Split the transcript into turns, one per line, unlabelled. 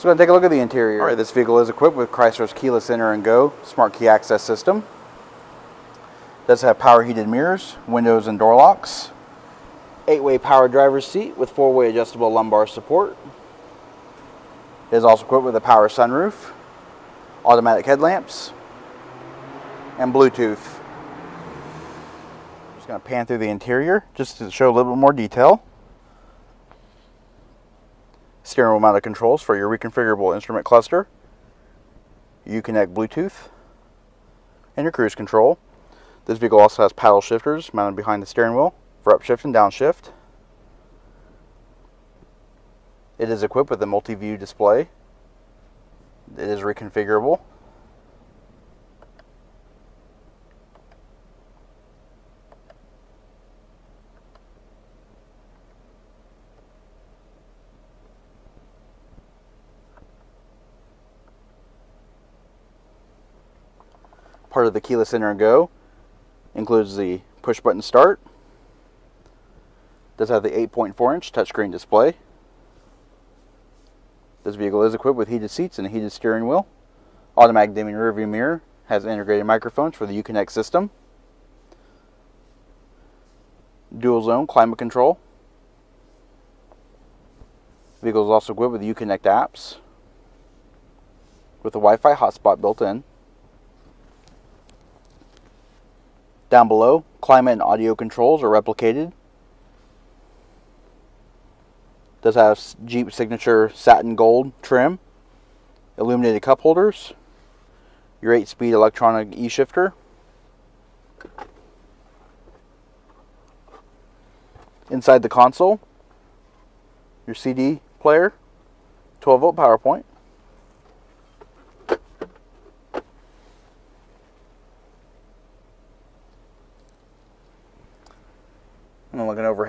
So we're going to take a look at the interior. All right, this vehicle is equipped with Chrysler's keyless enter and go smart key access system. It does have power heated mirrors, windows and door locks, eight-way power driver's seat with four-way adjustable lumbar support. It is also equipped with a power sunroof, automatic headlamps, and Bluetooth. Just going to pan through the interior just to show a little bit more detail steering wheel mounted controls for your reconfigurable instrument cluster, Uconnect Bluetooth, and your cruise control. This vehicle also has paddle shifters mounted behind the steering wheel for upshift and downshift. It is equipped with a multi-view display. It is reconfigurable. Part of the keyless enter and go includes the push button start. Does have the 8.4 inch touchscreen display. This vehicle is equipped with heated seats and a heated steering wheel. Automatic dimming rearview mirror has integrated microphones for the Uconnect system. Dual zone climate control. The vehicle is also equipped with Uconnect apps with a Wi-Fi hotspot built in Down below, climate and audio controls are replicated. Does have Jeep signature satin gold trim, illuminated cup holders, your 8-speed electronic e-shifter, inside the console, your CD player, 12 volt power point, I'm looking overhead.